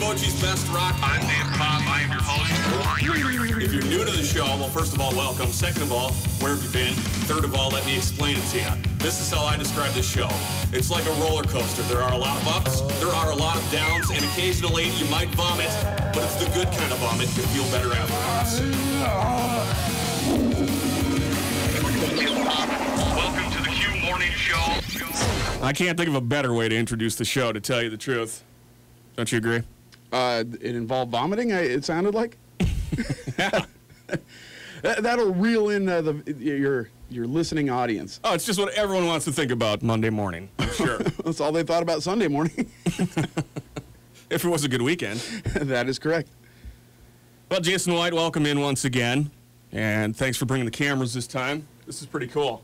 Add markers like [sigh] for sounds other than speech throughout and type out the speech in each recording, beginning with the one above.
Okoboji's Best Rock. I'm Dave Popp. I am your host. If you're new to the show, well, first of all, welcome. Second of all, where have you been? Third of all, let me explain it to you. This is how I describe this show. It's like a roller coaster. There are a lot of ups, there are a lot of downs, and occasionally you might vomit, but it's the good kind of vomit. You feel better afterwards. Welcome to the Q Morning Show. I can't think of a better way to introduce the show, to tell you the truth. Don't you agree? Uh, it involved vomiting. It sounded like. [laughs] [laughs] That, that'll reel in uh, the your your listening audience. Oh, it's just what everyone wants to think about Monday morning. I'm sure. [laughs] That's all they thought about Sunday morning. if it was a good weekend. that is correct. Well, Jason White, welcome in once again. And thanks for bringing the cameras this time. This is pretty cool.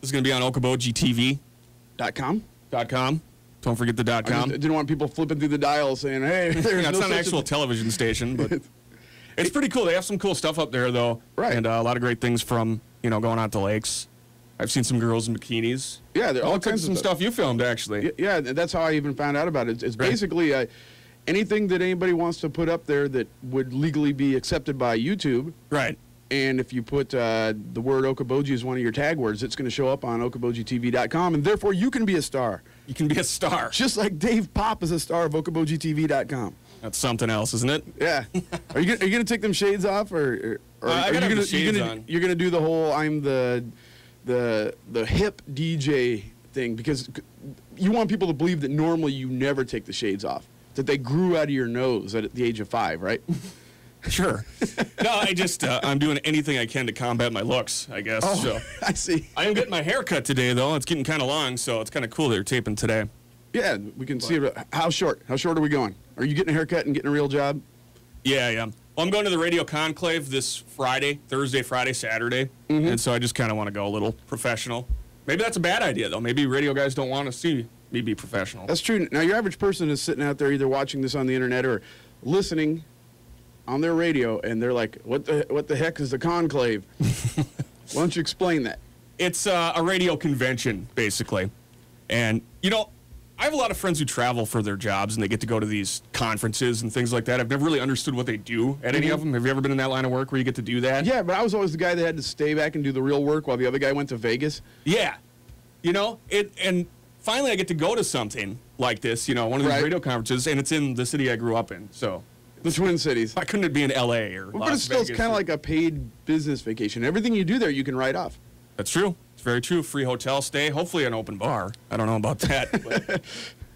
This is going to be on okobojitv.com. Dot com. Don't forget the dot com. I didn't want people flipping through the dial saying, "Hey, [laughs] there's Yeah, it's no not an actual television station, but [laughs] it's pretty cool. They have some cool stuff up there, though. Right. And uh, a lot of great things from, you know, going out to lakes. I've seen some girls in bikinis. Yeah, there are all like kinds some of stuff you filmed, actually. Y- Yeah, that's how I even found out about it. It's Right. basically uh, anything that anybody wants to put up there that would legally be accepted by YouTube. Right. And if you put uh, the word Okoboji as one of your tag words, it's going to show up on okobojitv.com, and therefore you can be a star. You can be a star. Just like Dave Popp is a star of okobojitv.com. That's something else, isn't it? Yeah. [laughs] are you gonna, are you going to take them shades off, or, or Uh, I are you gonna, you're gonna, on. You're going to do the whole I'm the the the hip DJ thing because you want people to believe that normally you never take the shades off, that they grew out of your nose at the age of five, right? [laughs] Sure. [laughs] no, I just, uh, I'm doing anything I can to combat my looks, I guess. So. Oh, [laughs] I see. I am getting my hair cut today, though. It's getting kind of long, so it's kind of cool that you're taping today. Yeah, we can see it. How short? How short are we going? Are you getting a haircut and getting a real job? Yeah, yeah. Well, I'm going to the Radio Conclave this Friday, Thursday, Friday, Saturday, and so I just kind of want to go a little professional. Maybe that's a bad idea, though. Maybe radio guys don't want to see me be professional. That's true. Now, your average person is sitting out there either watching this on the internet or listening on their radio, and they're like, "What the what the heck is the conclave?" [laughs] Why don't you explain that? It's uh, a radio convention, basically. And, you know, I have a lot of friends who travel for their jobs and they get to go to these conferences and things like that. I've never really understood what they do at any of them. Have you ever been in that line of work where you get to do that? Yeah, but I was always the guy that had to stay back and do the real work while the other guy went to Vegas. Yeah. You know, it and finally I get to go to something like this, you know, one of these Right. radio conferences, and it's in the city I grew up in. So The Twin Cities. why couldn't it be in LA or Well, Las but it's still kind of like a paid business vacation. Everything you do there, you can write off. That's true. It's very true. Free hotel stay, hopefully an open bar. I don't know about that. [laughs] but-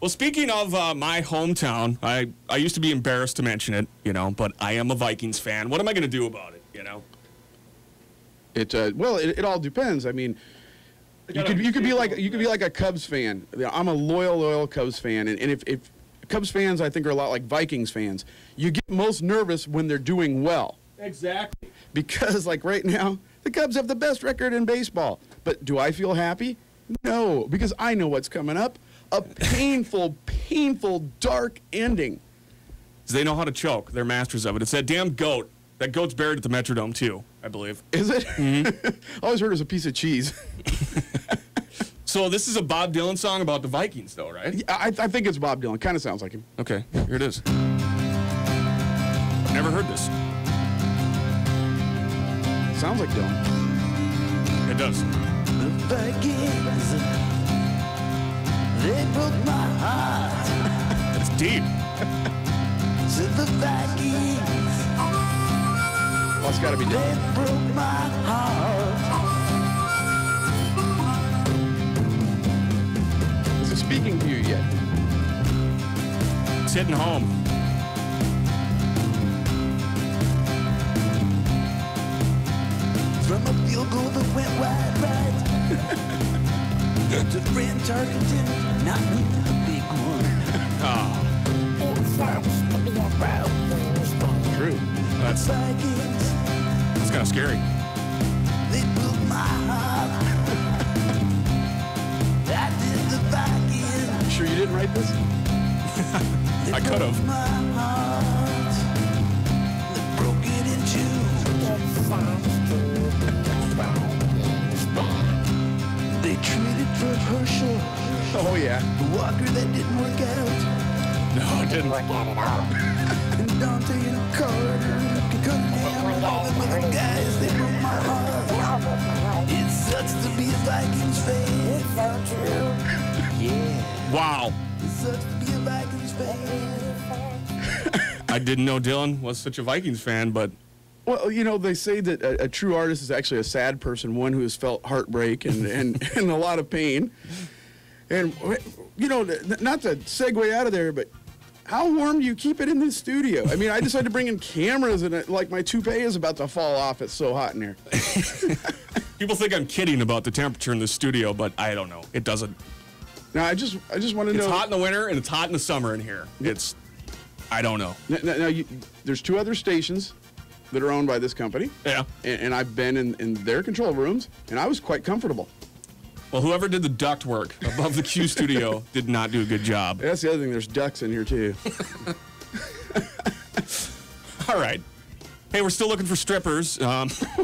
well, speaking of uh, my hometown, I, I used to be embarrassed to mention it, you know, but I am a Vikings fan. What am I going to do about it, you know? It uh, well, it, it all depends. I mean, you could you could be like you could be like a Cubs fan. I'm a loyal loyal Cubs fan, and, and if, if Cubs fans, I think are a lot like Vikings fans. You get most nervous when they're doing well Exactly. because, like right now, the Cubs have the best record in baseball. But do I feel happy? No, because I know what's coming up. A [laughs] painful, painful, dark ending. They know how to choke. They're masters of it. It's that damn goat. That goat's buried at the Metrodome, too, I believe. Is it? Mm-hmm. I [laughs] always heard it was a piece of cheese. [laughs] So this is a Bob Dylan song about the Vikings, though, right? I, I think it's Bob Dylan. Kind of sounds like him. Okay, here it is. Never heard this. Sounds like Dylan. It does. The Vikings, they broke my heart. [laughs] It's deep. Said the Vikings, Well, it's got to be Dylan. they broke my heart. It's hitting home. From a field goal that went wide right [laughs] to Tarkenton, not me, a big one. [laughs] Ah. True. That's Vikings, that's kind of scary. Could have. My heart. They broke it in two. They traded Fred Herschel, Oh yeah. the Walker that didn't work out. No, I didn't. Look at all. And Daunte and Carter, Cunningham, and all them other guys, they broke my heart. It sucks to be a Vikings fan. It's so true. Yeah, Wow. it sucks to be a Vikings fan. [laughs] I didn't know Dylan was such a Vikings fan, but Well, you know, they say that a, a true artist is actually a sad person, one who has felt heartbreak and, and, [laughs] and a lot of pain. And, you know, not to segue out of there, but how warm do you keep it in this studio? I mean, I decided to bring in cameras and, it, like, my toupee is about to fall off. It's so hot in here. [laughs] people think I'm kidding about the temperature in the studio, but I don't know. It doesn't. Now, I just, I just want to know. It's hot in the winter and it's hot in the summer in here. It's, I don't know. Now, now, you, there's two other stations that are owned by this company. Yeah. And, and I've been in, in their control rooms, and I was quite comfortable. Well, whoever did the duct work above the Q studio [laughs] did not do a good job. That's the other thing. There's ducks in here too. [laughs] All right. Hey, we're still looking for strippers um, [laughs]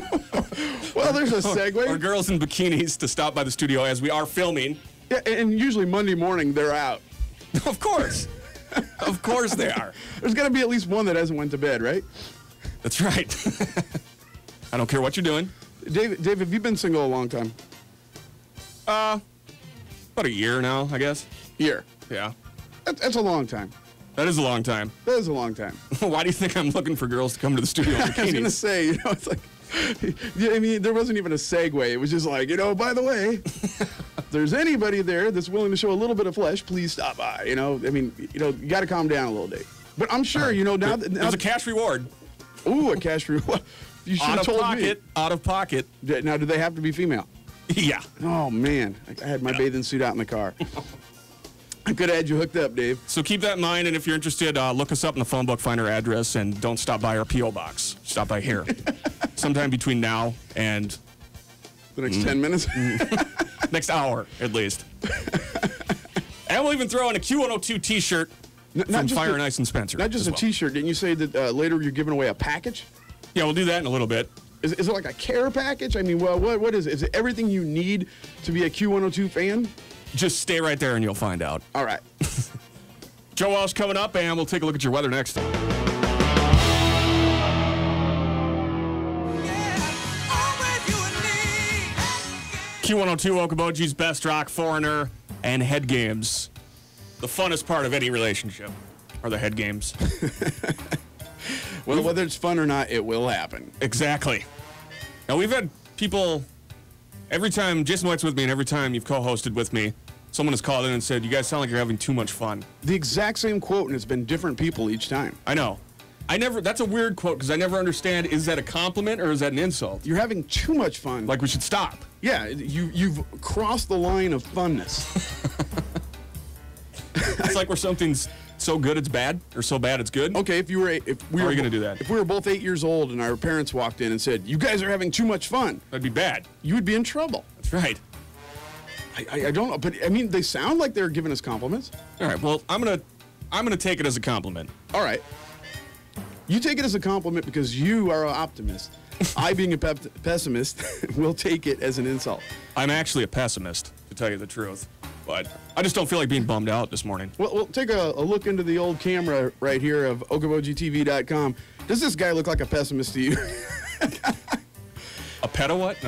Well, there's a segue. or girls in bikinis to stop by the studio as we are filming. Yeah, and usually Monday morning they're out. [laughs] of course. of course they are. There's got to be at least one that hasn't went to bed, right? That's right. [laughs] I don't care what you're doing. Dave, Dave, have you been single a long time? Uh, about a year now, I guess. Year. Yeah. That, that's a long time. That is a long time. That is a long time. [laughs] Why do you think I'm looking for girls to come to the studio in I was gonna say, you know, it's like, yeah, I mean, there wasn't even a segue. It was just like, you know, by the way, if there's anybody there that's willing to show a little bit of flesh, please stop by. You know, I mean, you know, you got to calm down a little, Dave. But I'm sure, you know, now that now, There's a cash reward. ooh, a cash reward. [laughs] You should Out have of told pocket. Out of pocket. Now, do they have to be female? [laughs] Yeah. Oh man, I- had my bathing suit out in the car. [laughs] I could have had you hooked up, Dave. So keep that in mind, and if you're interested, uh, look us up in the phone book, find our address, and don't stop by our P.O. box. Stop by here. Sometime between now and The Mm. next ten minutes. [laughs] next hour, at least. and we'll even throw in a Q102 t-shirt N- from Fire a, and Ice and Spencer. Not just a well. T-shirt. Didn't you say that uh, later you're giving away a package? Yeah, we'll do that in a little bit. Is, is it like a care package? I mean, well, what what is it? Is it everything you need to be a Q102 fan? Just stay right there and you'll find out. All right. [laughs] Joe Walsh coming up, and we'll take a look at your weather next. Q102 Okoboji's Best Rock, Foreigner, and Head Games. The funnest part of any relationship are the head games. [laughs] Well, whether it's fun or not, it will happen. exactly. Now, we've had people, every time, Jason White's with me, and every time you've co hosted with me, someone has called in and said, You guys sound like you're having too much fun. The exact same quote, and it's been different people each time. I know. I never, that's a weird quote because I never understand is that a compliment or is that an insult? You're having too much fun. Like we should stop. yeah, you you've crossed the line of funness. [laughs] It's like where something's so good it's bad or so bad it's good. Okay, if you were eight- if we How were bo- gonna do that? If we were both eight years old and our parents walked in and said, "You guys are having too much fun," That'd be bad. you would be in trouble. That's right. I, I, I don't know, but I mean, they sound like they're giving us compliments. All right. Well, I'm gonna I'm gonna take it as a compliment. All right. You take it as a compliment because you are an optimist. [laughs] I, being a pep- pessimist, [laughs] will take it as an insult. I'm actually a pessimist, to tell you the truth. But I just don't feel like being bummed out this morning. Well, we'll take a, a look into the old camera right here of okobojitv.com. Does this guy look like a pessimist to you? [laughs] A peta what?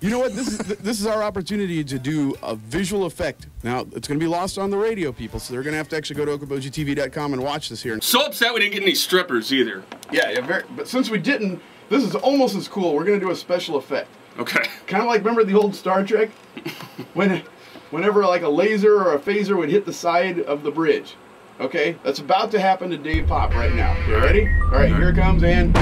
You know what? This is this is our opportunity to do a visual effect. Now it's going to be lost on the radio people, so they're going to have to actually go to okobojitv.com and watch this here. so upset we didn't get any strippers either. Yeah, yeah. Very, but since we didn't, this is almost as cool. We're going to do a special effect. Okay. Kind of like remember the old Star Trek [laughs] when whenever like a laser or a phaser would hit the side of the bridge. Okay, that's about to happen to Dave Popp right now. You ready? All right, mm-hmm. here it comes, and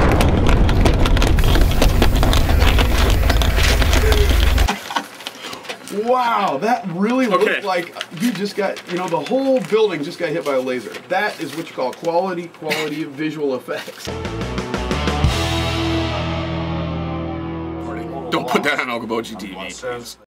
wow, that really Okay. looked like you just got you know the whole building just got hit by a laser. That is what you call quality, quality visual effects. Don't put that on Okoboji TV.